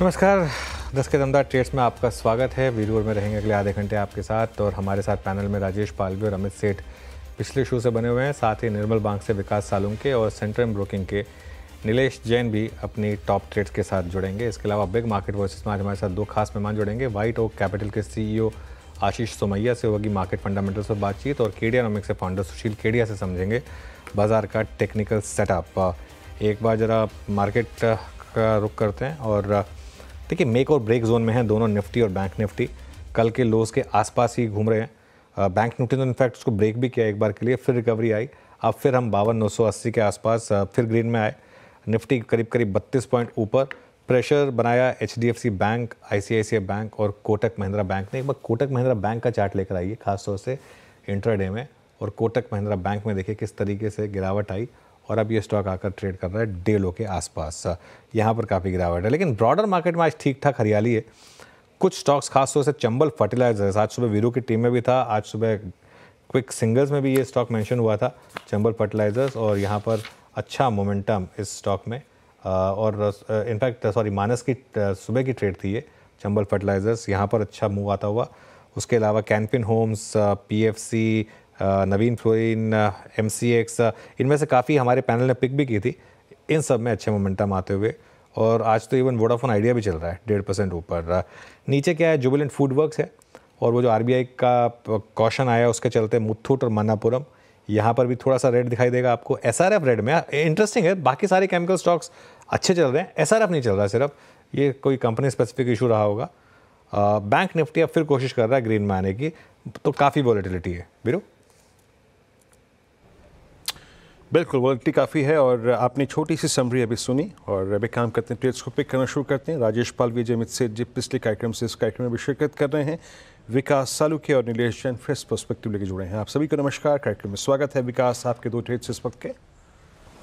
नमस्कार, दस के दमदार ट्रेड्स में आपका स्वागत है। वीडियो में रहेंगे अगले आधे घंटे आपके साथ और हमारे साथ पैनल में राजेश पालवी और अमित सेठ पिछले शो से बने हुए हैं। साथ ही निर्मल बैंक से विकास सालुंके और सेंट्रम ब्रोकिंग के नीलेश जैन भी अपनी टॉप ट्रेड्स के साथ जुड़ेंगे। इसके अलावा बिग मार्केट वर्सेस में आज हमारे साथ दो खास मेहमान जुड़ेंगे। White oak capital CEO Ashish Somaiya Somaiya से होगी मार्केट फंडामेंटल्स पर बातचीत और केडियानोमिक्स से फाउंडर सुशील केडिया से समझेंगे बाज़ार का टेक्निकल सेटअप एक बार ज़रा मार्केट का रुख करते हैं और देखिए मेक और ब्रेक जोन में हैं दोनों निफ्टी और बैंक निफ्टी। कल के लोज के आसपास ही घूम रहे हैं। बैंक निफ्टी तो इनफैक्ट उसको ब्रेक भी किया एक बार के लिए, फिर रिकवरी आई। अब फिर हम बावन नौ सौ अस्सी के आसपास फिर ग्रीन में आए। निफ्टी करीब करीब बत्तीस पॉइंट ऊपर। प्रेशर बनाया H D F C bank I C I C I bank और कोटक महिंद्रा बैंक ने। एक बार कोटक महिंद्रा बैंक का चार्ट लेकर आइए, खासतौर से इंट्राडे में। और कोटक महिंद्रा बैंक में देखिए किस तरीके से गिरावट आई। और अब ये स्टॉक आकर ट्रेड कर रहा है डे लो के आसपास। यहाँ पर काफ़ी गिरावट है, लेकिन ब्रॉडर मार्केट में आज ठीक ठाक हरियाली है। कुछ स्टॉक्स खासतौर से चंबल फर्टिलाइजर्स आज सुबह वीरू की टीम में भी था, आज सुबह क्विक सिंगल्स में भी ये स्टॉक मेंशन हुआ था, चंबल फर्टिलाइजर्स और यहाँ पर अच्छा मोमेंटम इस स्टॉक में। और इनफैक्ट सॉरी मानस की सुबह की ट्रेड थी ये, चंबल फर्टिलाइजर्स यहाँ पर अच्छा मूव आता हुआ। उसके अलावा Canfin homes PFC Navin fluorine M C X इनमें से काफ़ी हमारे पैनल ने पिक भी की थी। इन सब में अच्छे मोमेंटम आते हुए। और आज तो इवन वोडाफोन आइडिया भी चल रहा है, डेढ़ परसेंट ऊपर। नीचे क्या है जुबिलेंट फ़ूड वर्क्स है। और वो जो आरबीआई का कॉशन आया उसके चलते मुथूट और मनापुरम यहाँ पर भी थोड़ा सा रेड दिखाई देगा आपको। एसआरएफ रेड में इंटरेस्टिंग है, बाकी सारे केमिकल स्टॉक्स अच्छे चल रहे हैं। एसआरएफ नहीं चल रहा सिर्फ़, ये कोई कंपनी स्पेसिफिक इशू रहा होगा। बैंक निफ्टी अब फिर कोशिश कर रहा है ग्रीन में आने की तो काफ़ी वॉलिटिलिटी है। बीरो बिल्कुल वॉलिटी काफ़ी है और आपने छोटी सी समरी अभी सुनी और अभी काम करते हैं ट्रेड्स को पिक करना शुरू करते हैं। राजेश पाल विजय अमित सेठ जी पिछले कार्यक्रम से इस कार्यक्रम में भी शिरकत कर रहे हैं। विकास सालुके और नीलेश जैन फ्रेश पर्सपेक्टिव लेके जुड़े हैं। आप सभी को नमस्कार, कार्यक्रम में स्वागत है। विकास, आपके दो ट्रेड्स इस वक्त के।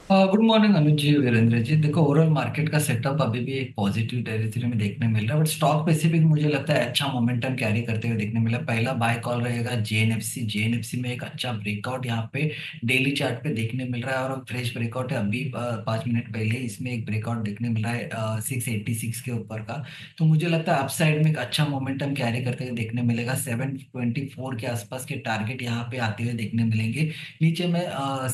गुड मॉर्निंग अनुज जी वीरेंद्र जी देखो ओवरऑल मार्केट का सेटअप अभी भी एक पॉजिटिव टेरिटरी में देखने मिल रहा है बट स्टॉक स्पेसिफिक मुझे लगता है अच्छा मोमेंटम कैरी करते हुए देखने मिला। पहला बाय कॉल रहेगा जेएनएफसी जेएनएफसी में एक अच्छा ब्रेकआउट यहाँ पे डेली चार्ट पे देखने मिल रहा है और फ्रेश ब्रेकआउट है। अभी पाँच मिनट पहले इसमें एक ब्रेकआउट देखने मिल रहा है सिक्स एट्टी सिक्स के ऊपर का। तो मुझे लगता है अपसाइड में एक अच्छा मोमेंटम कैरी करते हुए देखने मिलेगा। सेवन ट्वेंटी फोर के आसपास के टारगेट यहाँ पे आते हुए देखने मिलेंगे। नीचे में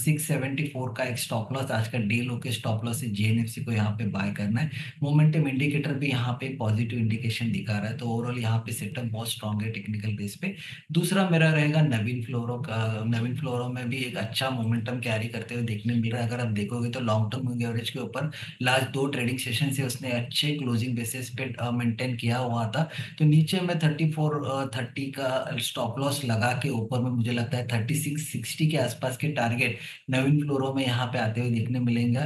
सिक्स सेवेंटी फोर का एक स्टॉप लॉस आज का डे लो के स्टॉप लॉस से जेएनएफसी को यहाँ पे बाय करना है। मोमेंटम इंडिकेटर भी यहाँ पे पॉजिटिव इंडिकेशन दिखा रहा है तो ओवरऑल यहाँ पे सेटअप बहुत स्ट्रॉन्ग है टेक्निकल बेस पे। दूसरा मेरा रहेगा नवीन फ्लोरो का नवीन फ्लोरो में भी एक अच्छा मोमेंटम कैरी करते हुए देखने मिल रहा है। अगर आप देखोगे तो लॉन्ग टर्म एवरेज के ऊपर लास्ट दो ट्रेडिंग सेशन से उसने अच्छे क्लोजिंग बेसिस पे मेंटेन किया हुआ था। तो नीचे में थर्टी फोर थर्टी का स्टॉप लॉस लगा के ऊपर में मुझे लगता है थर्टी सिक्स सिक्सटी के आसपास के टारगेट नवीन फ्लोरो में यहाँ पे आते हुए देखने मिलेंगे।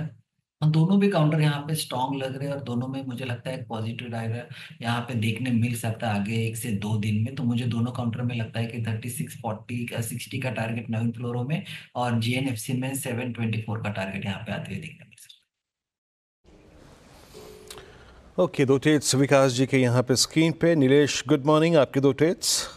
दोनों भी काउंटर यहाँ पे स्ट्रॉन्ग लग रहे हैं और दोनों में मुझे लगता है पॉजिटिव ड्राइवर यहाँ पे देखने मिल सकता है आगे एक से दो दिन में। तो मुझे दोनों काउंटर में लगता है कि थर्टी सिक्स फोर्टी का सिक्सटी का टारगेट नवीन फ्लोरों में और जीएनएफसी में सेवन ट्वेंटी फोर का टारगेट यहाँ पे आते हुए देखने मिल सकता ओके दो ट्रेड्स विकास जी के यहाँ पे स्क्रीन पे। नीलेश गुड मॉर्निंग आपके दो trades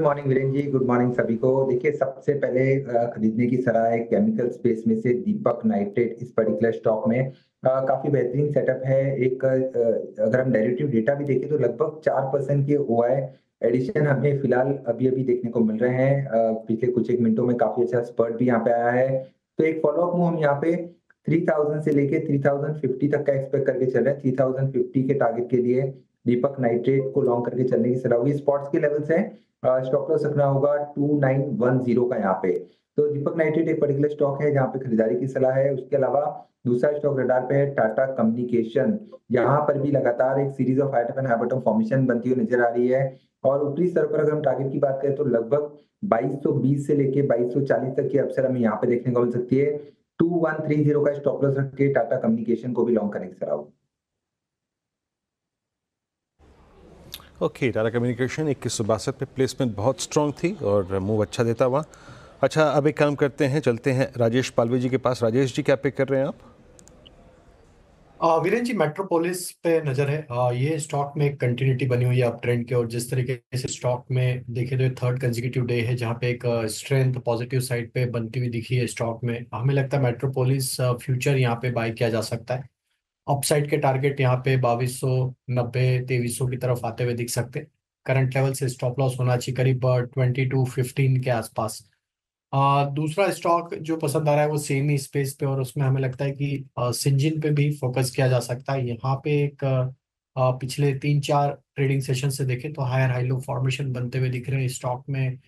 morning Virendra ji good morning सभी को। देखिए सबसे पहले खरीदने की सलाह है केमिकल स्पेस में से दीपक नाइट्रेट इस पर्टिकुलर स्टॉक में। आ, काफ़ी बेहतरीन सेटअप है। एक अगर हम डेरिवेटिव डेटा भी देखें तो लगभग चार परसेंट के ओ एडिशन हमें फ़िलहाल अभी अभी देखने को मिल रहे हैं। पिछले कुछ एक मिनटों में काफ़ी अच्छा स्पर्ट भी यहाँ पे आया है। तो एक फॉलोअप मूव हम यहाँ पे। 3000 से लेके 3050 तक का एक्सपेक्ट करके चल रहे हैं। 3050 के टारगेट के लिए दीपक नाइट्रेट को लॉन्ग करके चलने की सलाह होगी। स्पॉट्स के लेवल्स हैं। स्टॉप लॉस रखना होगा टू नाइन वन ज़ीरो का यहाँ पे। तो दीपक नाइट्रेट एक पर्टिकुलर स्टॉक है जहाँ पे खरीदारी की सलाह है। उसके अलावा दूसरा स्टॉक रडार पे है टाटा कम्युनिकेशन यहाँ पर भी लगातार एक series of high and high bottom formation बनती हुई नज़र आ रही है। और ऊपरी स्तर पर अगर हम टारगेट की बात करें तो लगभग 2220 से लेके 2240 तक की अवसर हमें यहाँ पे देखने को मिल सकती है। 2130 का स्टॉप लॉस रख के टाटा कम्युनिकेशन को भी लॉन्ग करने की सलाह ओके टाटा कम्युनिकेशन इक्कीस सौ बासठ पे प्लेसमेंट बहुत स्ट्रॉन्ग थी और मूव अच्छा देता हुआ। अच्छा अब एक काम करते हैं चलते हैं। राजेश पालवे जी के पास। राजेश जी क्या पिक कर रहे हैं आप? वीरेन जी मेट्रोपोलिस पे नज़र है। आ, ये स्टॉक में कंटिन्यूटी बनी हुई है अप ट्रेंड के और जिस तरीके से स्टॉक में देखे तो थर्ड कंजिक्यूटिव डे है जहाँ पे एक स्ट्रेंथ पॉजिटिव साइड पे बनती हुई दिखी है स्टॉक में। हमें लगता है मेट्रोपोलिस फ्यूचर यहाँ पे बाय किया जा सकता है। अपसाइड के टारगेट यहाँ पे बाईस सौ नब्बे तेईस सौ की तरफ़ आते हुए दिख सकते करंट लेवल से स्टॉप लॉस होना चाहिए करीब ट्वेंटी टू फिफ्टीन के आसपास। आ, दूसरा स्टॉक जो पसंद आ रहा है वो सेम ही स्पेस पे और उसमें हमें लगता है कि सिंजिन पे भी फोकस किया जा सकता है। यहाँ पे एक आ, पिछले तीन चार ट्रेडिंग सेशन से देखें तो हायर हाई लो फॉर्मेशन बनते हुए दिख रहे हैं। स्टॉक में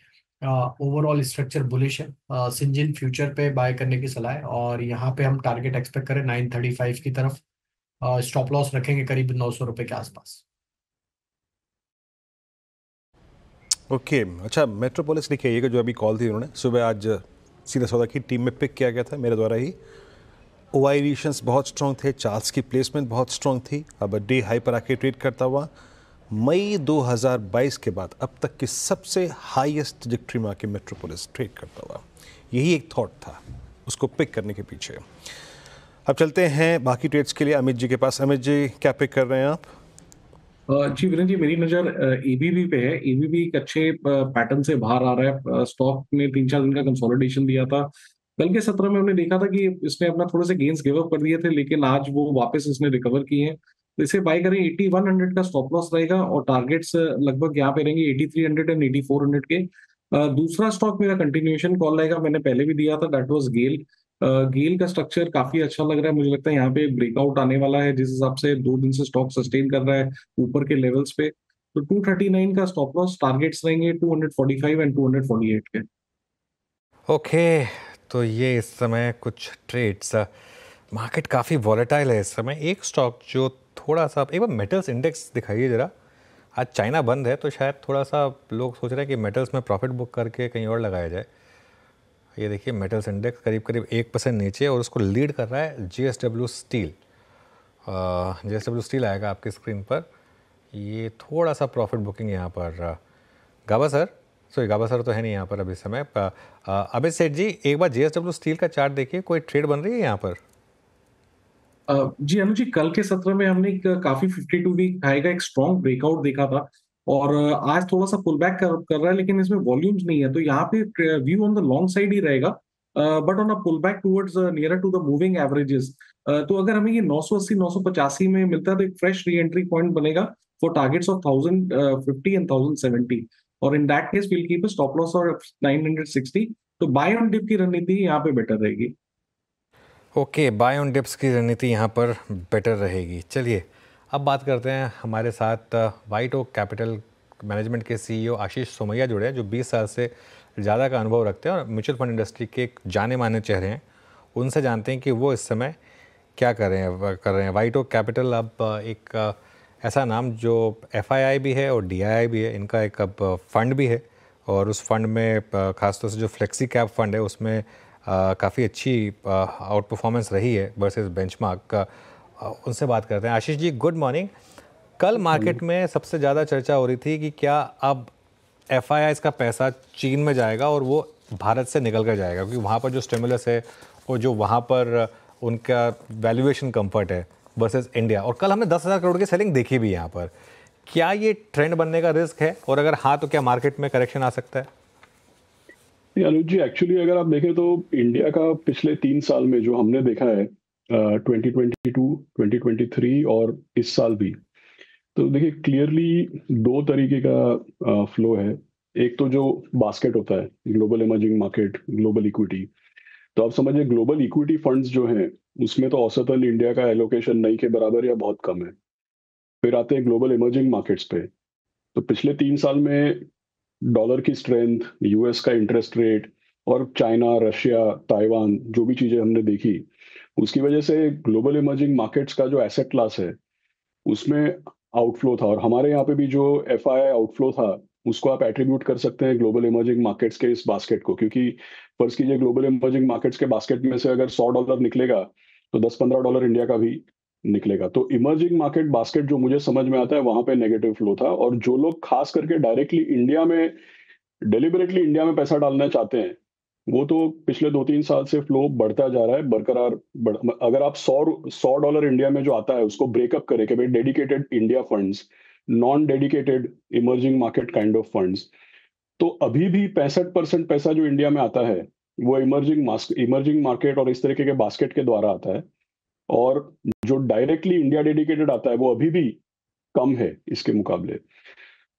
ओवरऑल स्ट्रक्चर बुलिश है। सिंजिन फ्यूचर पे बाय करने की सलाह है और यहाँ पे हम टारगेट एक्सपेक्ट करें नाइन थर्टी फाइव की तरफ़। स्टॉप लॉस रखेंगे करीब नौ सौ रुपये के आसपास। ओके okay, अच्छा मेट्रोपोलिस लिखिए ये जो अभी कॉल थी उन्होंने सुबह आज सीधा सौदा की टीम में पिक किया गया था मेरे द्वारा ही। ओवाइलेशंस बहुत स्ट्रॉन्ग थे चार्ल्स की प्लेसमेंट बहुत स्ट्रॉन्ग थी अब डे हाई पर आके ट्रेड करता हुआ मई 2022 के बाद अब तक की सबसे हाईएस्ट ट्रजेक्ट्री में आके मेट्रोपोलिस ट्रेड करता हुआ। यही एक थॉट था उसको पिक करने के पीछे। अब चलते हैं बाकी ट्रेड्स के लिए। अमित जी के पास। अमित जी, क्या पिक कर रहे हैं आप? जी विरेन जी, मेरी नज़र एबीबी पे है। एबीबी एक अच्छे पैटर्न से बाहर आ रहा है। स्टॉक ने तीन चार दिन का कंसोलिडेशन दिया था। कल के सत्र में हमने देखा था कि इसने अपना थोड़े से गेंस गिव अप कर दिए थे, लेकिन आज वो वापस इसने रिकवर किए हैं। तो इसे बाय करें। एटी वन हंड्रेड का स्टॉप लॉस रहेगा और टारगेट्स लगभग यहाँ पे रहेंगे eighty three hundred and eighty four hundred के दूसरा स्टॉक मेरा कंटिन्यूएशन कॉल रहेगा। मैंने पहले भी दिया था दैट वाज गेल गेल का स्ट्रक्चर काफ़ी अच्छा लग रहा है। मुझे लगता है यहाँ पे ब्रेकआउट आने वाला है, जिस हिसाब से दो दिन से स्टॉक सस्टेन कर रहा है ऊपर के लेवल्स पे। तो 239 का स्टॉप लॉस टारगेट्स रहेंगे 245 एंड 248 के। ओके तो ये इस समय कुछ ट्रेड्स मार्केट काफ़ी वॉलेटाइल है इस समय। एक स्टॉक जो थोड़ा सा, एक बार मेटल्स इंडेक्स दिखाइए ज़रा। आज चाइना बंद है तो शायद थोड़ा सा लोग सोच रहे हैं कि मेटल्स में प्रॉफिट बुक करके कहीं और लगाया जाए। ये देखिए मेटल्स इंडेक्स करीब करीब एक परसेंट नीचे और उसको लीड कर रहा है J S W steel J S W steel आएगा आपकी स्क्रीन पर। ये थोड़ा सा प्रॉफिट बुकिंग यहाँ पर Gaba sir? Sorry Gaba sir तो है नहीं यहाँ पर अभी समय। अभी सेठ जी, एक बार जी एस डब्ल्यू स्टील का चार्ट देखिए, कोई ट्रेड बन रही है यहाँ पर? जी अनुज जी कल के सत्र में हमने काफ़ी 52 वीक हाई का एक स्ट्रॉन्ग ब्रेकआउट देखा था। और आज थोड़ा सा पुल बैक कर, कर रहा है लेकिन इसमें वॉल्यूम्स नहीं है। तो यहाँ पे view on the long side ही रहेगा but on a pull back towards near to the moving averages तो अगर हमें ये 980 985 में मिलता है तो एक फ्रेश री एंट्री पॉइंट बनेगा for targets of thousand fifty and thousand seventy और in that case will keep stop loss और 960 तो बाय ऑन डिप की रणनीति यहाँ पे बेटर रहेगी। ओके बाय ऑन डिप्स की रणनीति यहाँ पर बेटर रहेगी। चलिए अब बात करते हैं हमारे साथ वाइट ओक कैपिटल मैनेजमेंट के सीईओ आशीष सोमैया जुड़े हैं, जो 20 साल से ज़्यादा का अनुभव रखते हैं और म्यूचुअल फंड इंडस्ट्री के एक जाने माने चेहरे हैं। उनसे जानते हैं कि वो इस समय क्या कर रहे हैं कर रहे हैं। वाइट ओक कैपिटल अब एक ऐसा नाम जो एफआईआई भी है और डी भी है, इनका एक अब फंड भी है और उस फंड में ख़ासतौर से जो फ्लेक्सी कैप फंड है, उसमें काफ़ी अच्छी आउट परफॉर्मेंस रही है वर्सेस बेंचमार्क उनसे बात करते हैं। आशीष जी गुड मॉर्निंग कल मार्केट में सबसे ज़्यादा चर्चा हो रही थी कि क्या अब एफ़ का पैसा चीन में जाएगा और वो भारत से निकल कर जाएगा? क्योंकि वहाँ पर जो स्टिमुलस है और जो वहाँ पर उनका वैल्यूएशन कंफर्ट है वर्सेस इंडिया और कल हमने दस हज़ार करोड़ की सेलिंग देखी भी यहाँ पर। क्या ये ट्रेंड बनने का रिस्क है? और अगर हाँ तो क्या मार्केट में करेक्शन आ सकता है? अनुज जी एक्चुअली अगर आप देखें तो इंडिया का पिछले तीन साल में जो हमने देखा है 2022, 2023 और इस साल भी। तो देखिए क्लियरली दो तरीके का फ्लो है। एक तो जो बास्केट होता है global emerging market global equity तो आप समझिए ग्लोबल इक्विटी फंड्स जो हैं उसमें तो औसतन इंडिया का एलोकेशन नहीं के बराबर या बहुत कम है। फिर आते हैं ग्लोबल इमर्जिंग मार्केट्स पे। तो पिछले तीन साल में डॉलर की स्ट्रेंथ यूएस का इंटरेस्ट रेट और चाइना रशिया ताइवान जो भी चीज़ें हमने देखी उसकी वजह से ग्लोबल इमर्जिंग मार्केट्स का जो एसेट क्लास है, उसमें आउटफ्लो था। और हमारे यहाँ पे भी जो एफ़ आउटफ्लो था, उसको आप एट्रीब्यूट कर सकते हैं ग्लोबल इमर्जिंग मार्केट्स के इस बास्केट को। क्योंकि फ़र्ज़ कीजिए ग्लोबल इमर्जिंग मार्केट्स के बास्केट में से अगर सौ डॉलर निकलेगा तो दस पंद्रह डॉलर इंडिया का भी निकलेगा। तो इमर्जिंग मार्केट बास्केट जो मुझे समझ में आता है, वहाँ पे नेगेटिव फ्लो था। और जो लोग खास करके डायरेक्टली इंडिया में डेलिबरेटली इंडिया में पैसा डालना चाहते हैं वो तो पिछले दो तीन साल से फ्लो बढ़ता जा रहा है बरकरार बढ़, अगर आप सौ सौ डॉलर इंडिया में जो आता है उसको ब्रेकअप करें कि भाई dedicated India funds non dedicated emerging market kind of funds तो अभी भी पैंसठ परसेंट पैसा जो इंडिया में आता है वो इमर्जिंग इमर्जिंग मार्केट और इस तरीके के बास्केट के द्वारा आता है और जो डायरेक्टली इंडिया डेडिकेटेड आता है वो अभी भी कम है इसके मुकाबले।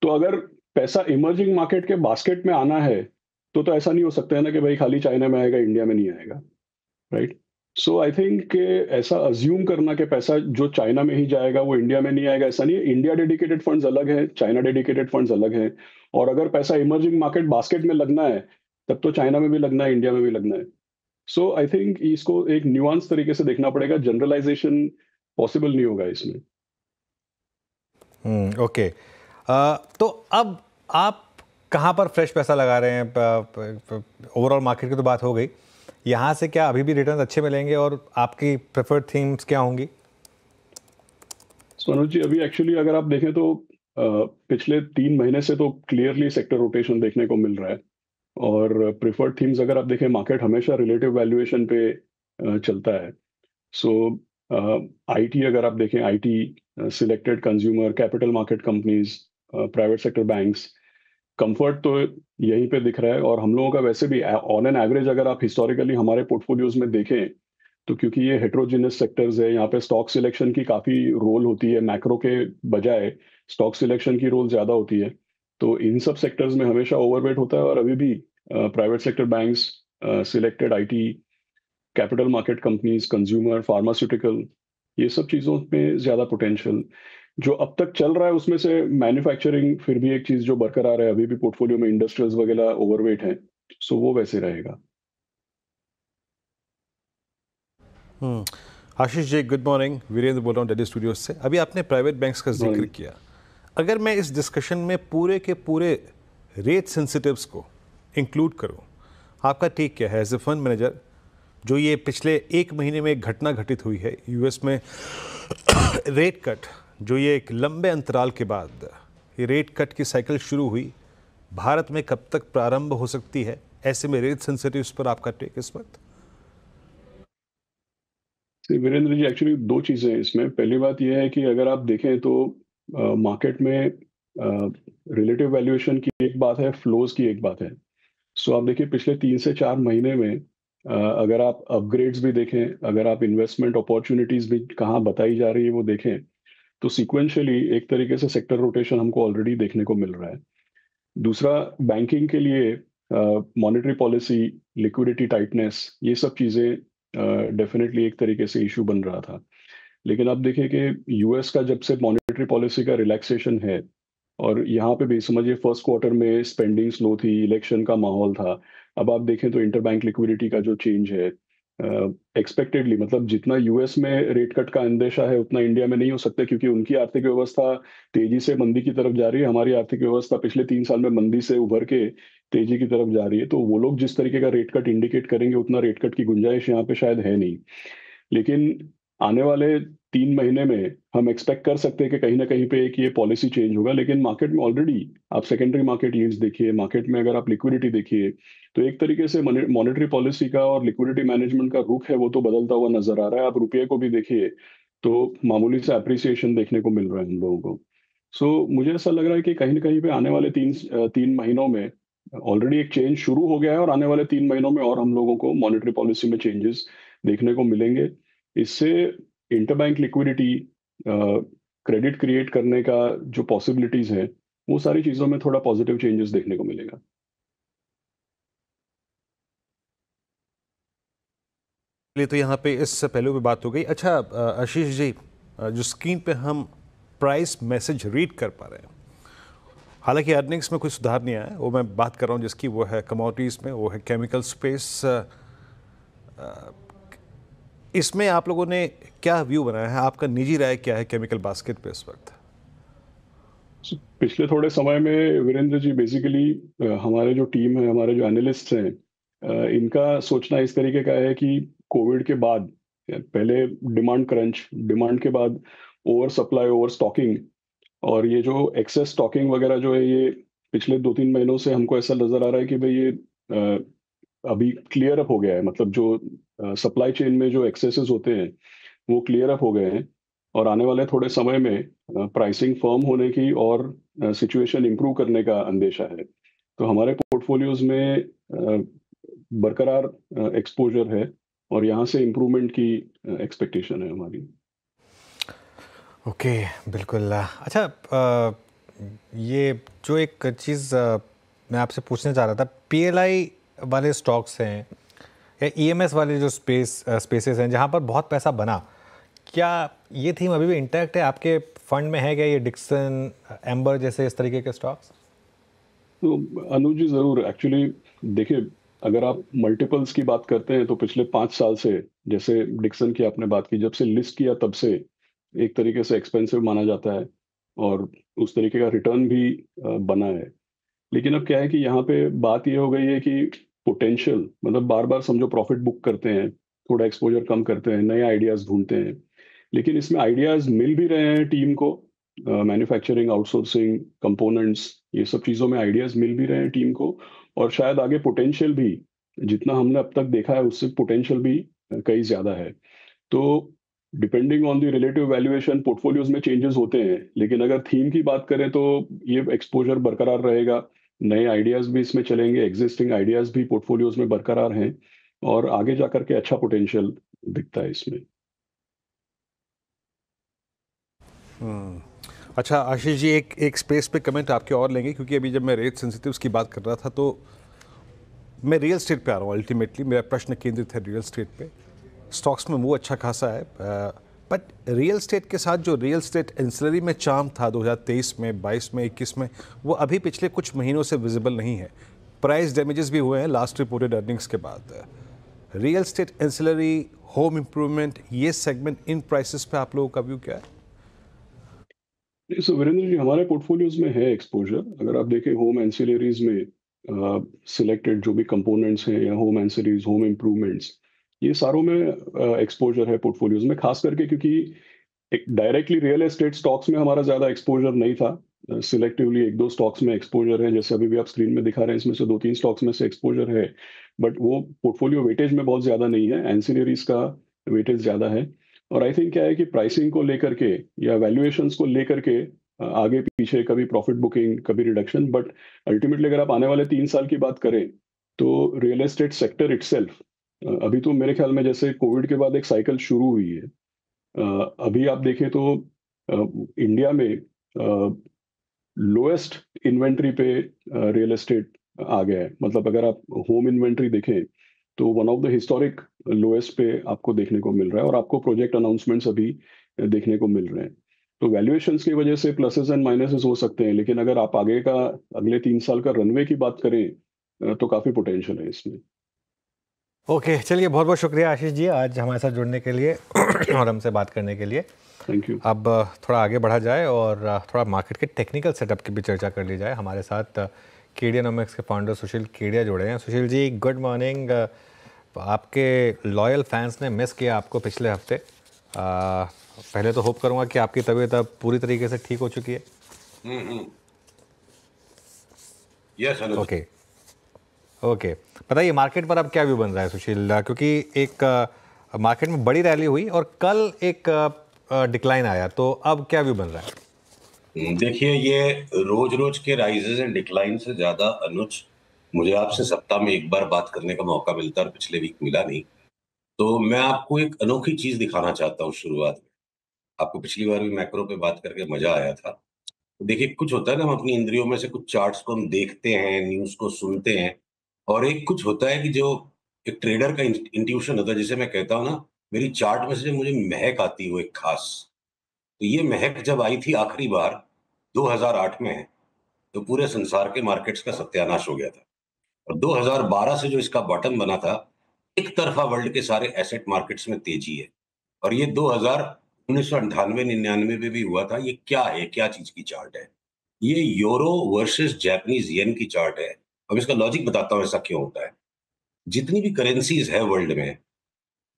तो अगर पैसा इमर्जिंग मार्केट के बास्केट में आना है तो तो ऐसा नहीं हो सकता है ना कि भाई खाली चाइना में आएगा इंडिया में नहीं आएगा राइट सो आई थिंक ऐसा अज्यूम करना कि पैसा जो चाइना में ही जाएगा वो इंडिया में नहीं आएगा ऐसा नहीं है। इंडिया डेडिकेटेड फंड्स अलग है चाइना डेडिकेटेड फंड्स अलग हैं और अगर पैसा इमर्जिंग मार्केट बास्केट में लगना है तब तो चाइना में भी लगना है इंडिया में भी लगना है। सो आई थिंक इसको एक न्यूआंस तरीके से देखना पड़ेगा जनरलाइजेशन पॉसिबल नहीं होगा इसमें। Okay hmm, okay. uh, तो अब आप कहाँ पर फ्रेश पैसा लगा रहे हैं? ओवरऑल मार्केट की तो बात हो गई। यहाँ से क्या अभी भी रिटर्न अच्छे मिलेंगे और आपकी प्रेफर्ड थीम्स क्या होंगी? सोनू जी, अभी एक्चुअली अगर आप देखें तो पिछले तीन महीने से तो क्लियरली सेक्टर रोटेशन देखने को मिल रहा है। और प्रेफर्ड थीम्स अगर आप देखें मार्केट हमेशा रिलेटिव वैल्यूएशन पे चलता है। सो आईटी अगर आप देखें IT selected consumer capital market companies private sector banks comfort तो यहीं पे दिख रहा है। और हम लोगों का वैसे भी ऑन एन एवरेज अगर आप हिस्टोरिकली हमारे पोर्टफोलियोज में देखें तो क्योंकि ये हेट्रोजिनस सेक्टर्स है, यहाँ पे स्टॉक सिलेक्शन की काफ़ी रोल होती है मैक्रो के बजाय स्टॉक सिलेक्शन की रोल ज़्यादा होती है। तो इन सब सेक्टर्स में हमेशा ओवरवेट होता है और अभी भी private sector banks selected IT capital market companies consumer pharmaceutical ये सब चीज़ों में ज़्यादा पोटेंशियल जो अब तक चल रहा है उसमें से मैन्युफैक्चरिंग फिर भी एक चीज़ जो बरकरार है अभी भी पोर्टफोलियो में इंडस्ट्रियल्स वगैरह ओवरवेट है सो वो वैसे रहेगा। हम्म, आशीष जी गुड मॉर्निंग वीरेंद्र बोल रहा हूँ डेली स्टूडियोज से। अभी आपने प्राइवेट बैंक्स का ज़िक्र किया। अगर मैं इस डिस्कशन में पूरे के पूरे रेट सेंसिटिव्स को इंक्लूड करूँ आपका टेक क्या है? एज ए फंड मैनेजर जो ये पिछले एक महीने में एक घटना घटित हुई है यूएस में रेट कट जो ये एक लंबे अंतराल के बाद ये रेट कट की साइकिल शुरू हुई, भारत में कब तक प्रारंभ हो सकती है? ऐसे में रेट सेंसिटिव पर आपका टेक इस वक्त। वीरेंद्र जी एक्चुअली दो चीज़ें हैं इसमें। पहली बात यह है कि अगर आप देखें तो मार्केट में रिलेटिव वैल्यूएशन की एक बात है फ्लोज की एक बात है। सो आप देखिए, पिछले तीन से चार महीने में अगर आप अपग्रेड्स भी देखें, अगर आप इन्वेस्टमेंट अपॉर्चुनिटीज़ भी कहाँ बताई जा रही है वो देखें तो सिक्वेंशियली एक तरीके से सेक्टर रोटेशन हमको ऑलरेडी देखने को मिल रहा है। दूसरा बैंकिंग के लिए मॉनेटरी पॉलिसी लिक्विडिटी टाइटनेस ये सब चीज़ें डेफिनेटली uh, एक तरीके से इशू बन रहा था। लेकिन आप देखिए कि यूएस का जब से मॉनेटरी पॉलिसी का रिलैक्सेशन है और यहाँ पे भी समझिए फ़र्स्ट क्वार्टर में स्पेंडिंग स्लो थी इलेक्शन का माहौल था अब आप देखें तो इंटरबैंक लिक्विडिटी का जो चेंज है एक्सपेक्टेडली uh, मतलब जितना यूएस में रेट कट का अंदेशा है उतना इंडिया में नहीं हो सकता क्योंकि उनकी आर्थिक व्यवस्था तेज़ी से मंदी की तरफ़ जा रही है। हमारी आर्थिक व्यवस्था पिछले तीन साल में मंदी से उभर के तेज़ी की तरफ़ जा रही है। तो वो लोग जिस तरीके का रेट कट इंडिकेट करेंगे उतना रेट कट की गुंजाइश यहाँ पे शायद है नहीं। लेकिन आने वाले तीन महीने में हम एक्सपेक्ट कर सकते हैं कि कहीं ना कहीं पे एक ये पॉलिसी चेंज होगा लेकिन मार्केट में ऑलरेडी आप सेकेंडरी मार्केट यील्ड्स देखिए मार्केट में अगर आप लिक्विडिटी देखिए तो एक तरीके से मॉनेटरी पॉलिसी का और लिक्विडिटी मैनेजमेंट का रुख है वो तो बदलता हुआ नज़र आ रहा है। आप रुपये को भी देखिए तो मामूली से अप्रिसिएशन देखने को मिल रहा है हम लोगों को। सो so, मुझे ऐसा लग रहा है कि कहीं ना कहीं पे आने वाले तीन तीन महीनों में ऑलरेडी एक चेंज शुरू हो गया है और आने वाले तीन महीनों में और हम लोगों को मॉनेटरी पॉलिसी में चेंजेस देखने को मिलेंगे। इससे इंटरबैंक लिक्विडिटी क्रेडिट क्रिएट करने का जो पॉसिबिलिटीज है, वो सारी चीज़ों में थोड़ा पॉजिटिव चेंजेस देखने को मिलेगा। तो यहाँ पे इस पहलू पे बात हो गई। अच्छा आशीष जी जो स्क्रीन पे हम प्राइस मैसेज रीड कर पा रहे हैं, हालाँकि अर्निंग्स में कोई सुधार नहीं आया, वो मैं बात कर रहा हूँ जिसकी वो है कमोडिटीज़ में, वो है केमिकल स्पेस इसमें आप लोगों ने क्या व्यू बनाया है? आपका निजी राय क्या है केमिकल बास्केट पे इस वक्त? पिछले थोड़े समय में वीरेंद्र जी बेसिकली हमारे जो टीम है, हमारे जो एनालिस्ट हैं इनका सोचना इस तरीके का है कि कोविड के बाद पहले डिमांड क्रंच डिमांड के बाद ओवर सप्लाई ओवर स्टॉकिंग और ये जो एक्सेस स्टॉकिंग वगैरह जो है, ये पिछले दो तीन महीनों से हमको ऐसा नज़र आ रहा है कि भाई ये अभी क्लियर अप हो गया है। मतलब जो सप्लाई चेन में जो एक्सेसेस होते हैं, वो क्लियर अप हो गए हैं और आने वाले थोड़े समय में प्राइसिंग फर्म होने की और सिचुएशन इम्प्रूव करने का अंदेशा है। तो हमारे पोर्टफोलियोज में बरकरार एक्सपोजर है और यहाँ से इम्प्रूवमेंट की एक्सपेक्टेशन है हमारी। ओके, बिल्कुल। अच्छा ये जो एक चीज़ मैं आपसे पूछने चाह रहा था पीएलआई वाले स्टॉक्स हैं या ईएमएस वाले जो स्पेस स्पेसेस हैं, जहाँ पर बहुत पैसा बना, क्या ये थीम अभी भी इंटैक्ट है? आपके फंड में है क्या ये डिक्सन एम्बर जैसे इस तरीके के स्टॉक्स तो अनुज जी ज़रूर एक्चुअली देखिए, अगर आप मल्टीपल्स की बात करते हैं तो पिछले पाँच साल से, जैसे डिक्सन की आपने बात की, जब से लिस्ट किया, तब से एक तरीके से एक्सपेंसिव माना जाता है और उस तरीके का रिटर्न भी बना है। लेकिन अब क्या है कि यहाँ पे बात ये हो गई है कि पोटेंशियल मतलब बार बार समझो प्रॉफिट बुक करते हैं, थोड़ा एक्सपोजर कम करते हैं, नए आइडियाज़ ढूंढते हैं। लेकिन इसमें आइडियाज़ मिल भी रहे हैं टीम को मैन्युफैक्चरिंग आउटसोर्सिंग कंपोनेंट्स ये सब चीज़ों में आइडियाज़ मिल भी रहे हैं टीम को और शायद आगे पोटेंशियल भी, जितना हमने अब तक देखा है उससे पोटेंशियल भी कई ज़्यादा है। तो depending on the relative valuation portfolios में चेंजेस होते हैं, लेकिन अगर थीम की बात करें तो ये एक्सपोजर बरकरार रहेगा। नए आइडियाज़ भी इसमें चलेंगे एग्जिस्टिंग आइडियाज़ भी पोर्टफोलियोज में बरकरार हैं और आगे जाकर के अच्छा पोटेंशियल दिखता है इसमें हम्म। अच्छा आशीष जी, एक एक स्पेस पे कमेंट आपके और लेंगे क्योंकि अभी जब मैं रेट सेंसिटिव्स की बात कर रहा था तो मैं रियल स्टेट पे आ रहा हूँ अल्टीमेटली मेरा प्रश्न केंद्रित है रियल स्टेट पे स्टॉक्स में वो अच्छा खासा है बट रियल स्टेट के साथ जो रियल स्टेट एंसलरी में चाम था 2023 में 22 में 21 में वो अभी पिछले कुछ महीनों से विजिबल नहीं है। प्राइस डैमेजेस भी हुए हैं लास्ट रिपोर्टेड अर्निंग्स के बाद। Real estate ancillary home improvement ये सेगमेंट इन प्राइसेस पे आप लोगों का व्यू क्या है? सो वीरेंद्र जी हमारे पोर्टफोलियोज में है एक्सपोजर अगर आप देखें होम एंसिलरीज में सिलेक्टेड uh, जो भी कंपोनेंट्स हैं या होम एंसिलरीज होम इम्प्रूवमेंट्स ये सारों में एक्सपोजर है पोर्टफोलियोज में, खास करके क्योंकि डायरेक्टली रियल एस्टेट स्टॉक्स में हमारा ज़्यादा एक्सपोजर नहीं था। सिलेक्टिवली एक दो स्टॉक्स में एक्सपोजर है, जैसे अभी भी आप स्क्रीन में दिखा रहे हैं, इसमें से दो तीन स्टॉक्स में से एक्सपोजर है। बट वो पोर्टफोलियो वेटेज में बहुत ज़्यादा नहीं है एंसिलरीज का वेटेज ज़्यादा है। और आई थिंक क्या है कि प्राइसिंग को लेकर के या वैल्यूएशंस को लेकर के आगे पीछे कभी प्रॉफिट बुकिंग कभी रिडक्शन बट अल्टीमेटली अगर आप आने वाले तीन साल की बात करें तो रियल एस्टेट सेक्टर इट्सेल्फ अभी तो मेरे ख्याल में जैसे कोविड के बाद एक साइकिल शुरू हुई है। अभी आप देखें तो इंडिया में लोएस्ट इन्वेंट्री पे रियल एस्टेट आ गया है। मतलब अगर आप होम इन्वेंट्री देखें तो one of the historic lowest पे आपको देखने को मिल रहा है और आपको प्रोजेक्ट अनाउंसमेंट्स अभी देखने को मिल रहे हैं। तो वैल्यूएशंस की वजह से प्लसेस एंड माइनसेस हो सकते हैं, लेकिन अगर आप आगे का अगले तीन साल का रनवे की बात करें तो काफ़ी पोटेंशियल है इसमें। ओके okay, चलिए बहुत बहुत शुक्रिया आशीष जी आज हमारे साथ जुड़ने के लिए और हमसे बात करने के लिए। थैंक यू अब थोड़ा आगे बढ़ा जाए और थोड़ा मार्केट के टेक्निकल सेटअप की भी चर्चा कर ली जाए। हमारे साथ केडियानोमिक्स के फाउंडर सुशील केडिया जुड़े हैं। सुशील जी गुड मॉर्निंग आपके लॉयल फैंस ने मिस किया आपको पिछले हफ़्ते। आ, पहले तो होप करूँगा कि आपकी तबीयत अब पूरी तरीके से ठीक हो चुकी है। Yes okay okay. बताइए मार्केट पर अब क्या व्यू बन रहा है सुशील? क्योंकि एक मार्केट में बड़ी रैली हुई और कल एक डिक्लाइन आया तो अब क्या व्यू बन रहा है? हम्म, देखिए ये रोज रोज के राइजेस एंड डिक्लाइन से ज़्यादा अनुज मुझे आपसे सप्ताह में एक बार बात करने का मौका मिलता है पिछले वीक मिला नहीं। तो मैं आपको एक अनोखी चीज़ दिखाना चाहता हूँ शुरुआत में। आपको पिछली बार भी मैक्रो पे बात करके मज़ा आया था। देखिए कुछ होता है ना हम अपनी इंद्रियों में से कुछ चार्ट्स को हम देखते हैं न्यूज़ को सुनते हैं और एक कुछ होता है कि जो एक ट्रेडर का इंट्यूशन होता है, जिसे मैं कहता हूँ ना, मेरी चार्ट में से मुझे महक आती है एक खास तो ये महक जब आई थी आखिरी बार 2008 में तो पूरे संसार के मार्केट्स का सत्यानाश हो गया था। और 2012 से जो इसका बॉटम बना था, एक तरफा वर्ल्ड के सारे एसेट मार्केट्स में तेज़ी है। और ये 2000 उन्नीस सौ अंठानवे, निन्यानवे में भी हुआ था, ये क्या है, क्या चीज़ की चार्ट है? ये यूरो वर्सेस जैपनीज येन की चार्ट है। अब इसका लॉजिक बताता हूँ ऐसा क्यों होता है। जितनी भी करेंसीज है वर्ल्ड में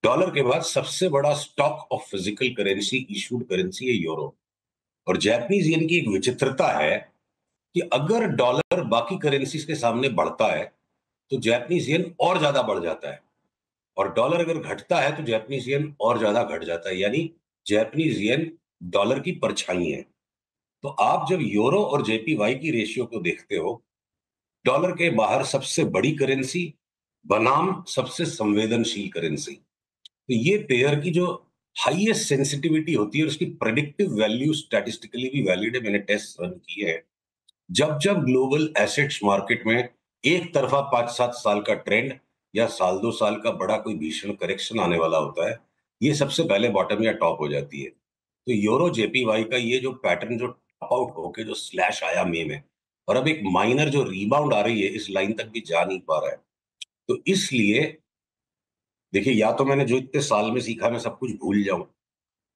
डॉलर के बाद सबसे बड़ा stock of physical currency issued currency है यूरो और जैपनीज येन की एक विचित्रता है कि अगर डॉलर बाकी करेंसीज के सामने बढ़ता है तो जैपनीज येन और ज़्यादा बढ़ जाता है। और डॉलर अगर घटता है तो जैपनीज येन और ज़्यादा घट जाता है। यानी जैपनीज येन डॉलर की परछाई है। तो आप जब यूरो और जेपीवाई की रेशियो को देखते हो डॉलर के बाहर सबसे बड़ी करेंसी बनाम सबसे संवेदनशील करेंसी तो ये पेयर की जो हाईएस्ट सेंसिटिविटी होती है और उसकी प्रेडिक्टिव वैल्यू स्टैटिस्टिकली भी वैलिड है, मैंने टेस्ट रन किए हैं. जब जब ग्लोबल एसेट्स मार्केट में एक तरफा पाँच सात साल का ट्रेंड या साल दो साल का बड़ा कोई भीषण करेक्शन आने वाला होता है, ये सबसे पहले बॉटम या टॉप हो जाती है. तो यूरो जेपीवाई का ये जो पैटर्न जो टॉप आउट होके जो स्लैश आया मे में और अब एक माइनर जो रिबाउंड आ रही है, इस लाइन तक भी जा नहीं पा रहा है। तो इसलिए, देखिए, या तो मैंने जो इतने साल में सीखा, मैं सब कुछ भूल जाऊँ,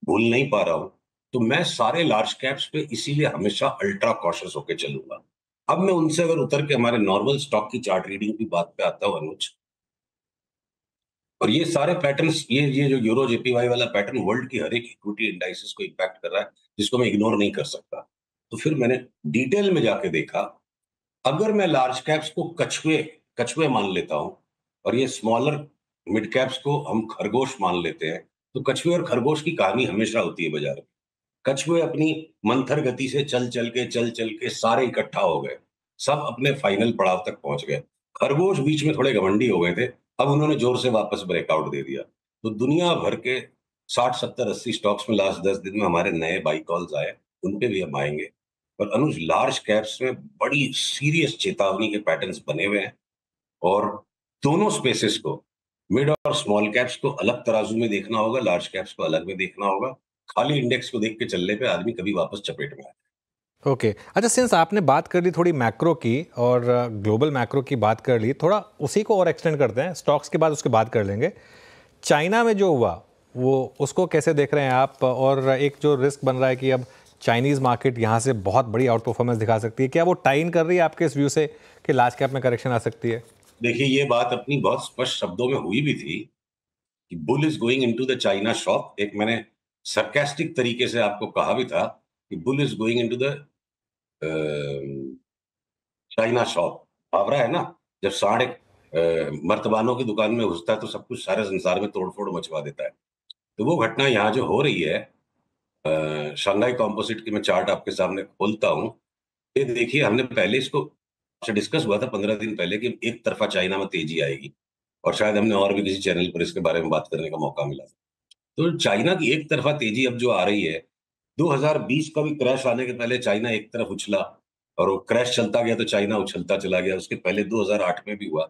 भूल नहीं पा रहा हूँ तो मैं सारे लार्ज कैप्स पे इसीलिए हमेशा अल्ट्रा कॉशियस होकर चलूँगा। अब मैं उनसे अगर उतर के हमारे नॉर्मल स्टॉक की चार्ट रीडिंग की बात पे आता हूँ, अनुज, और ये सारे पैटर्न ये ये जो यूरो जेपीवाई वाला पैटर्न वर्ल्ड की हर एक इक्विटी इंडाइसिस को इम्पैक्ट कर रहा है, जिसको मैं इग्नोर नहीं कर सकता। तो फिर मैंने डिटेल में जाके देखा, अगर मैं लार्ज कैप्स को कछुए कछुए मान लेता हूँ, और ये स्मॉलर मिड कैप्स को हम खरगोश मान लेते हैं तो कछुए और खरगोश की कहानी हमेशा होती है बाज़ार में। कछुए अपनी मंथर गति से चल चल के, चल चल के सारे इकट्ठा हो गए, सब अपने फाइनल पड़ाव तक पहुँच गए। खरगोश बीच में थोड़े घमंडी हो गए थे, अब उन्होंने ज़ोर से वापस ब्रेकआउट दे दिया। तो दुनिया भर के साठ, सत्तर, अस्सी स्टॉक्स में लास्ट दस दिन में हमारे नए बाई कॉल्स आए उन पे भी हम आएँगे। और अनुज लार्ज कैप्स में बड़ी सीरियस चेतावनी के पैटर्न्स बने हुए हैं और दोनों स्पेसेस को मिड और स्मॉल कैप्स को अलग तराजू में देखना होगा लार्ज कैप्स को अलग में देखना होगा। खाली इंडेक्स को देख के चलने पे आदमी कभी वापस चपेट में आए ओके okay. अच्छा सिंस आपने बात कर ली थोड़ी मैक्रो की और ग्लोबल मैक्रो की बात कर ली, थोड़ा उसी को और एक्सटेंड करते हैं। स्टॉक्स के बाद उसके बात कर लेंगे। चाइना में जो हुआ, वो, उसको कैसे देख रहे हैं आप? और एक जो रिस्क बन रहा है कि अब चाइनीज़ मार्केट यहाँ से बहुत बड़ी आउट परफॉर्मेंस दिखा सकती है। क्या वो टाइन कर रही है आपके इस व्यू से कि लार्ज कैप में करेक्शन आ सकती है? देखिए, ये बात अपनी बहुत स्पष्ट शब्दों में हुई भी थी कि bull is going into the China shop एक मैंने सरकेस्टिक तरीके से आपको कहा भी था कि bull is going into the China shop आवरा है ना? जब साढ़े मर्तबानों की दुकान में घुसता है तो सब कुछ सारे संसार में तोड़फोड़ मचवा देता है। तो वो घटना यहाँ जो हो रही है शंघाई कॉम्पोजिट की मैं चार्ट आपके सामने खोलता हूँ। ये देखिए, हमने पहले इसको डिस्कस हुआ था पंद्रह दिन पहले कि एक तरफा चाइना में तेज़ी आएगी और शायद हमने और भी किसी चैनल पर इसके बारे में बात करने का मौका मिला था। तो चाइना की एक तरफा तेज़ी अब जो आ रही है 2020 का भी क्रैश आने के पहले चाइना एक तरफ़ उछला और वो क्रैश चलता गया तो चाइना उछलता चला गया, उसके पहले 2008 में भी हुआ।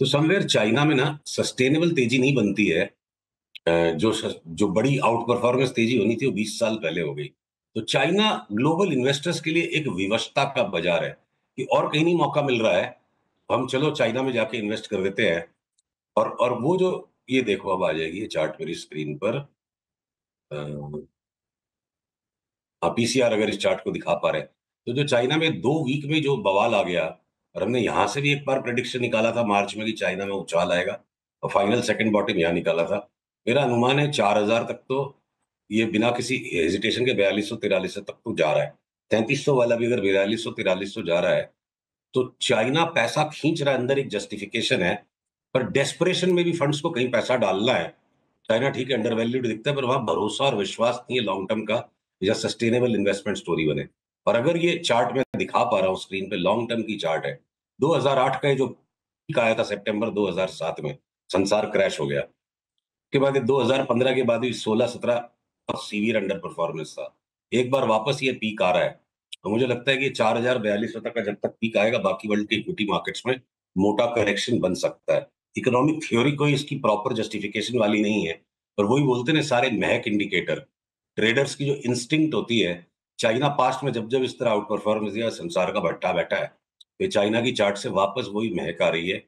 तो समवेयर चाइना में ना सस्टेनेबल तेज़ी नहीं बनती है। जो जो बड़ी आउट परफॉर्मेंस तेज़ी होनी थी वो 20 साल पहले हो गई। तो चाइना ग्लोबल इन्वेस्टर्स के लिए एक विवशता का बाज़ार है कि और कहीं नहीं मौका मिल रहा है। हम चलो चाइना में जाके इन्वेस्ट कर देते हैं। और और वो जो, ये देखो अब आ जाएगी चार्ट मेरी स्क्रीन पर। हाँ पीसीआर अगर इस चार्ट को दिखा पा रहे तो जो चाइना में दो वीक में जो बवाल आ गया, और हमने यहाँ से भी एक बार प्रेडिक्शन निकाला था मार्च में कि चाइना में उछाल आएगा। और फाइनल सेकंड बॉटम यहाँ निकाला था। मेरा अनुमान है चार हज़ार तक तो ये बिना किसी हेजिटेशन के बयालीस सौ, तिरालीस सौ तक तो जा रहा है। तैंतीस सौ वाला भी अगर बयालीस सौ, तिरालीस सौ जा रहा है तो चाइना पैसा खींच रहा है, अंदर एक जस्टिफिकेशन है, पर डेस्परेशन में भी फंड्स को कहीं पैसा डालना है। चाइना ठीक है अंडर वैल्यूड दिखता है, पर वहाँ भरोसा और विश्वास नहीं है लॉन्ग टर्म का, या सस्टेनेबल इन्वेस्टमेंट स्टोरी बने। और अगर ये चार्ट में दिखा पा रहा हूँ स्क्रीन पे लॉन्ग टर्म की चार्ट है। 2008 का ये जो आया था सितंबर 2007 में, संसार क्रैश हो गया। के बाद 2015 के बाद भी 16 17 सीवियर अंडर परफॉर्मेंस था। एक बार वापस ये पीक आ रहा है तो मुझे लगता है कि चार हज़ार बयालीस तक का जब तक पीक आएगा, बाकी वर्ल्ड के इक्विटी मार्केट्स में मोटा करेक्शन बन सकता है। इकोनॉमिक थ्योरी कोई इसकी प्रॉपर जस्टिफिकेशन वाली नहीं है, पर वही बोलते ना सारे महक इंडिकेटर ट्रेडर्स की जो इंस्टिंक्ट होती है चाइना पास्ट में जब जब इस तरह आउट परफॉर्मेंस दिया, संसार का भट्टा बैठा है तो चाइना की चार्ट से वापस वही महक आ रही है।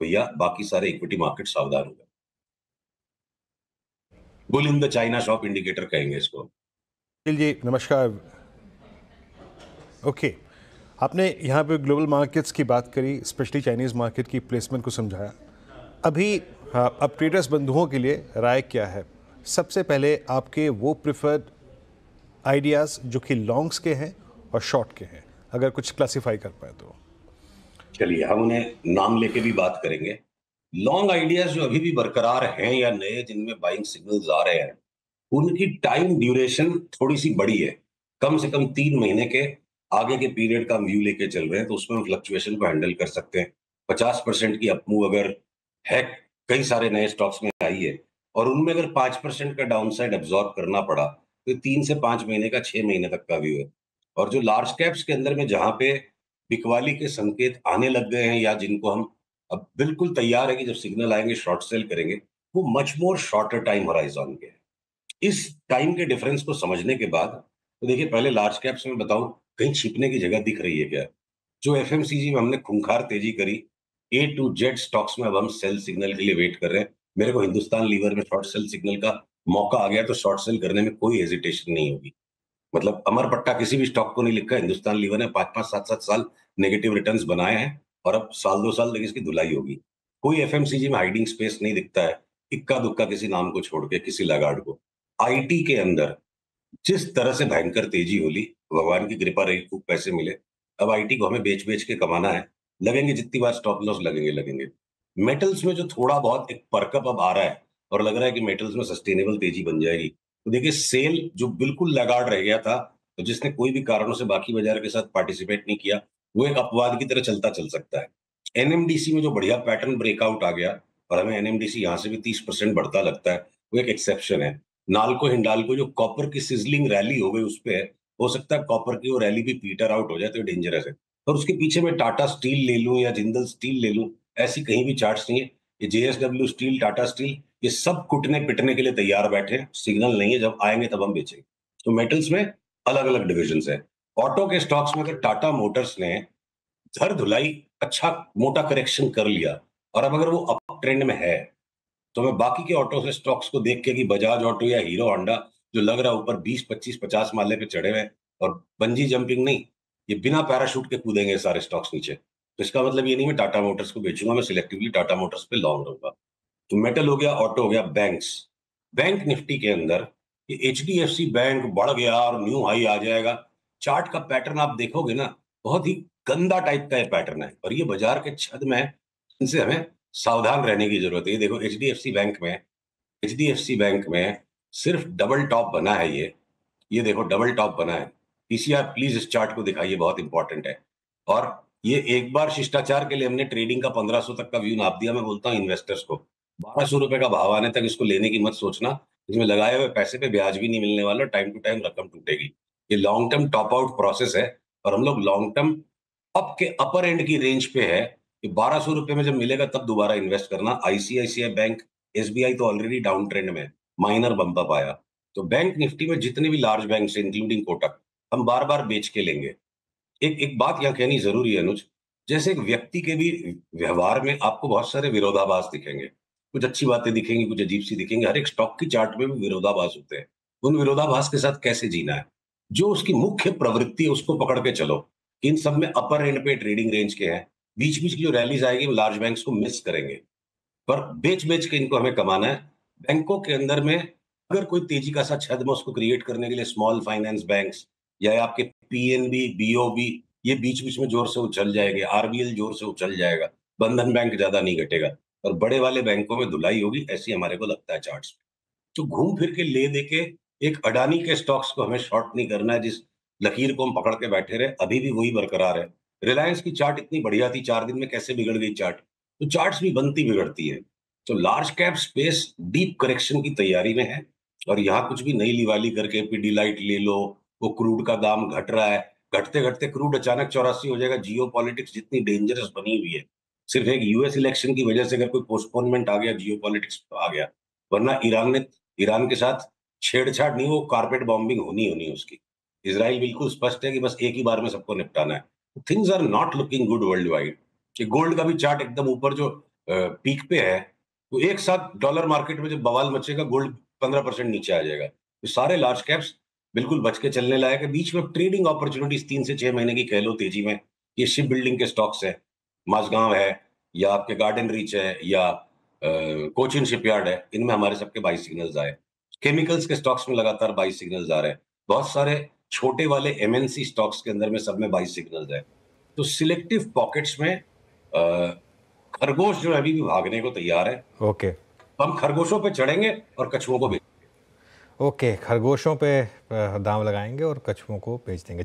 भैया, बाकी सारे इक्विटी मार्केट सावधान हो bull in the China shop indicator कहेंगे इसको। जी नमस्कार। ओके. आपने यहाँ पे ग्लोबल मार्केट्स की बात करी स्पेशली चाइनीज़ मार्केट की प्लेसमेंट को समझाया। अभी हाँ, अब ट्रेडर्स बंधुओं के लिए राय क्या है? सबसे पहले आपके वो प्रिफर्ड आइडियाज़ जो कि लॉन्ग्स के हैं और शॉर्ट के हैं अगर कुछ क्लासिफाई कर पाए तो। चलिए हम उन्हें नाम लेके भी बात करेंगे। लॉन्ग आइडियाज़ जो अभी भी बरकरार हैं या नए, जिनमें बाइंग सिग्नल्स आ रहे हैं, उनकी टाइम ड्यूरेशन थोड़ी सी बड़ी है। कम से कम तीन महीने के आगे के पीरियड का व्यू लेके चल रहे हैं तो उसमें फ्लक्चुएशन को हैंडल कर सकते हैं। पचास परसेंट की अपमूव अगर है, कई सारे नए स्टॉक्स में आई है, और उनमें अगर पाँच परसेंट का डाउन साइड एब्जॉर्ब करना पड़ा तो तीन से पाँच महीने का, छह महीने तक का व्यू है। और जो लार्ज कैप्स के अंदर में जहाँ पे बिकवाली के संकेत आने लग गए हैं, या जिनको हम अब बिल्कुल तैयार है कि जब सिग्नल आएँगे, शॉर्ट सेल करेंगे, वो much more shorter time horizon के इस टाइम के डिफरेंस को समझने के बाद तो देखिए, पहले लार्ज कैप्स में बताऊँ, कहीं छिपने की जगह दिख रही है क्या? जो एफएमसीजी में हमने खूंखार तेज़ी करी ए टू जेड स्टॉक्स में अब हम सेल सिग्नल के लिए वेट कर रहे हैं। मेरे को हिंदुस्तान लीवर में शॉर्ट सेल सिग्नल का मौका आ गया तो शॉर्ट सेल करने में कोई हेजिटेशन नहीं होगी। मतलब अमर पट्टा किसी भी स्टॉक को नहीं लिखा, हिंदुस्तान लीवर ने पाँच पाँच, सात सात साल नेगेटिव रिटर्न्स बनाए हैं। और अब साल दो साल तक इसकी धुलाई होगी। कोई एफ़ में हाइडिंग स्पेस नहीं दिखता है, इक्का दुक्का किसी नाम को छोड़ के, किसी लगार्ड को। आईटी के अंदर जिस तरह से भयंकर तेज़ी होली, भगवान की कृपा रही, खूब पैसे मिले। अब आईटी को हमें बेच बेच के कमाना है। लगेंगे जितनी बार स्टॉप लॉस लगेंगे लगेंगे। मेटल्स में जो थोड़ा बहुत एक परकअप अब आ रहा है और लग रहा है कि मेटल्स में सस्टेनेबल तेज़ी बन जाएगी। तो देखिए सेल जो बिल्कुल लगाड़ रह गया था तो जिसने कोई भी कारणों से बाकी बाज़ार के साथ पार्टिसिपेट नहीं किया वो एक अपवाद की तरह चलता चल सकता है। एनएमडीसी में जो बढ़िया पैटर्न ब्रेकआउट आ गया, और हमें एनएमडीसी यहाँ से भी तीस परसेंट बढ़ता लगता है, वो एक एक्सेप्शन है। नालको हिंडालको जो कॉपर की सिजलिंग रैली हो गई उस पर है हो सकता है कॉपर की वो रैली भी पीटर आउट हो जाए तो डेंजरस है। और उसके पीछे मैं टाटा स्टील ले लूँ या जिंदल स्टील ले लूँ, ऐसी कहीं भी चार्ट नहीं है। ये जेएसडब्ल्यू स्टील टाटा स्टील ये सब कुटने पिटने के लिए तैयार बैठे हैं। सिग्नल नहीं है, जब आएँगे तब हम बेचेंगे। तो मेटल्स में अलग अलग डिविजन है। ऑटो के स्टॉक्स में अगर टाटा मोटर्स ने धर धुलाई अच्छा मोटा करेक्शन कर लिया और अब अगर वो अप ट्रेंड में है तो मैं बाकी के ऑटो से स्टॉक्स को देख के कि बजाज ऑटो या हीरो होंडा, जो लग रहा है ऊपर 20 25 50 माले पे चढ़े हुए और बंजी जंपिंग नहीं, ये बिना पैराशूट के कूदेंगे सारे स्टॉक्स नीचे। तो इसका मतलब ये नहीं मैं टाटा मोटर्स को बेचूँगा, मैं सिलेक्टिवली टाटा मोटर्स पे लॉन्ग रहूँगा। तो मेटल हो गया, ऑटो हो गया, बैंक्स। बैंक निफ्टी के अंदर ये एच बैंक बढ़ गया और न्यू हाई आ जाएगा। चार्ट का पैटर्न आप देखोगे ना, बहुत ही गंदा टाइप का ये पैटर्न है। और ये बाज़ार के छद में इनसे हमें सावधान रहने की ज़रूरत है। ये देखो, एचडीएफसी बैंक में, एचडीएफसी बैंक में सिर्फ़ डबल टॉप बना है ये। ये देखो, डबल टॉप बना है। पीसीआर, प्लीज़ इस चार्ट को दिखाइए, बहुत इंपॉर्टेंट है। और ये एक बार शिष्टाचार के लिए हमने ट्रेडिंग का पंद्रह सौ तक का व्यू नाप दिया, मैं बोलता हूँ इन्वेस्टर्स को। बारह सौ रुपए का भाव आने तक इसको लेने की मत सोचना, इसमें लगाए हुए पैसे पे ब्याज भी नहीं मिलने वाला, टाइम टू टाइम रकम टूटेगी। ये long term top out process है और हम लोग लॉन्ग टर्म अप के अपर एंड की रेंज पे है कि बारह सौ रुपए में जब मिलेगा तब दोबारा इन्वेस्ट करना। आईसीआईसीआई बैंक एसबीआई तो ऑलरेडी डाउन ट्रेंड में माइनर बम्प अप आया। तो बैंक निफ्टी में जितने भी लार्ज बैंक है इंक्लूडिंग कोटक हम बार बार बेच के लेंगे। एक एक बात यहाँ कहनी ज़रूरी है अनुज, जैसे एक व्यक्ति के भी व्यवहार में आपको बहुत सारे विरोधाभास दिखेंगे। कुछ अच्छी बातें दिखेंगी, कुछ अजीब सी दिखेंगे। हर एक स्टॉक की चार्ट में भी विरोधाभास होते हैं। उन विरोधाभास के साथ कैसे जीना है? जो उसकी मुख्य प्रवृत्ति है, उसको पकड़ के चलो। इन सब में अपर एंड पे ट्रेडिंग रेंज के हैं। बीच बीच की जो रैलीज आएगी, वो लार्ज बैंक्स को मिस करेंगे। पर बेच बेच के इनको हमें कमाना है। बैंकों के अंदर में अगर कोई तेज़ी का सा छद उसको क्रिएट करने के लिए स्मॉल फाइनेंस बैंक्स या आपके पीएनबी बीओबी ये बीच बीच में ज़ोर से उछल जाएँगे। आरबीएल ज़ोर से उछल जाएगा। बंधन बैंक ज़्यादा नहीं घटेगा। और बड़े वाले बैंकों में धुलाई होगी, ऐसी हमारे को लगता है चार्ट्स तो घूम फिर के ले दे के एक अडानी के स्टॉक्स को हमें शॉर्ट नहीं करना है, जिस लकीर को हम पकड़ के बैठे रहे, अभी भी वही बरकरार है। रिलायंस की चार्ट इतनी बढ़िया थी, चार दिन में कैसे बिगड़ गई चार्ट तो चार्ट्स भी बनती बिगड़ती है। तो large cap space deep correction की तैयारी में है, और यहाँ कुछ भी नई लिवाली करके पीडी लाइट ले लो, वो क्रूड का दाम घट रहा है। घटते घटते क्रूड अचानक चौरासी हो जाएगा। जियो पॉलिटिक्स जितनी डेंजरस बनी हुई है, सिर्फ़ एक यूएस इलेक्शन की वजह से अगर कोई पोस्टपोनमेंट आ गया जियो पॉलिटिक्स आ गया, वरना ईरान ने ईरान के साथ छेड़छाड़ नहीं, वो कारपेट बॉम्बिंग होनी होनी उसकी। इसराइल बिल्कुल स्पष्ट है कि बस एक ही बार में सबको निपटाना है। Things are not looking good world wide कि गोल्ड का भी चार्ट एकदम ऊपर जो पीक पे है तो एक साथ डॉलर मार्केट में जब बवाल मचेगा गोल्ड पंद्रह परसेंट नीचे आ जाएगा। तो सारे लार्ज कैप्स बिल्कुल बच के चलने लायक है। बीच में ट्रेडिंग अपॉर्चुनिटीज़ तीन से छह महीने की कह लो तेज़ी में ये शिप बिल्डिंग के स्टॉक्स है, माजगांव है, या आपके गार्डन रीच है, या कोचिन शिपयार्ड है, इनमें हमारे सबके बाई सिग्नल्स आए। केमिकल्स के स्टॉक्स में लगातार बाई सिग्नल्स आ रहे हैं। बहुत सारे छोटे वाले एमएनसी स्टॉक्स के अंदर में सब में बाई सिग्नल्स है। तो सिलेक्टिव पॉकेट्स में खरगोश जो अभी भी भागने को तैयार है। ओके। हम खरगोशों पे चढ़ेंगे और कछुओं को बेचेंगे। ओके खरगोशों पे दाम लगाएँगे और कछुओं को बेच देंगे।